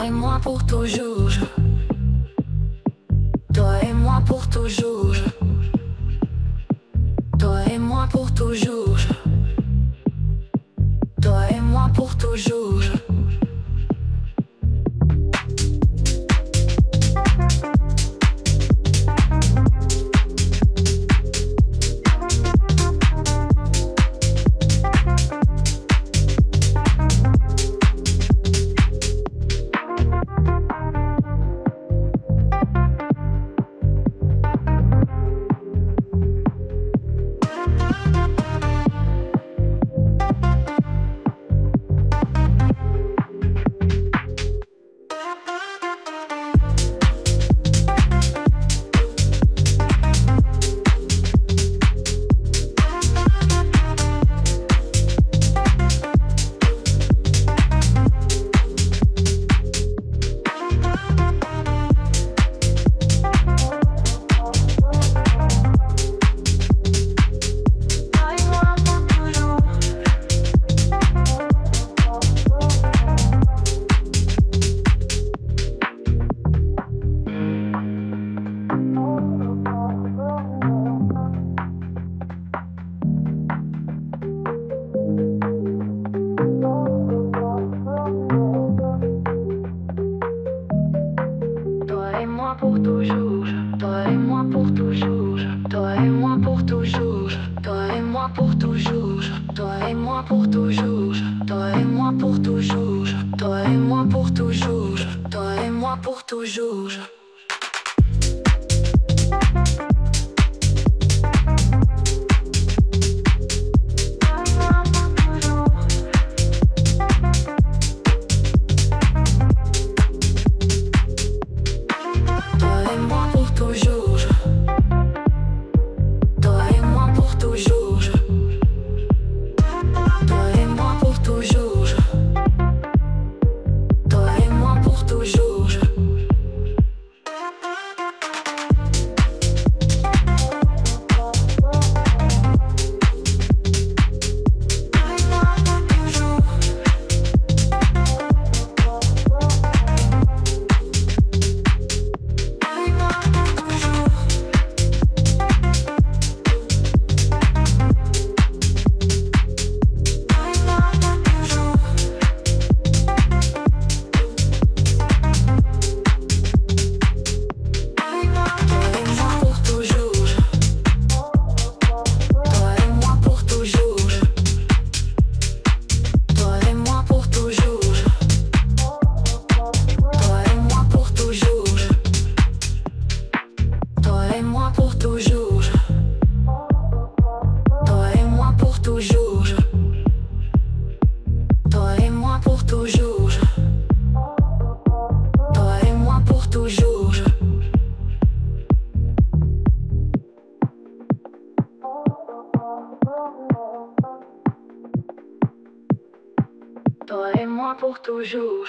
Toi et moi pour toujours. Toi et moi pour toujours. Toi et moi pour toujours. Toi et moi pour toujours. Moi pour toujours, toi et moi pour toujours, toi et moi pour toujours, toi et moi pour toujours, toi et moi pour toujours, toi et moi pour toujours, toi et moi pour toujours, toi et moi pour toujours. Toi et moi pour toujours.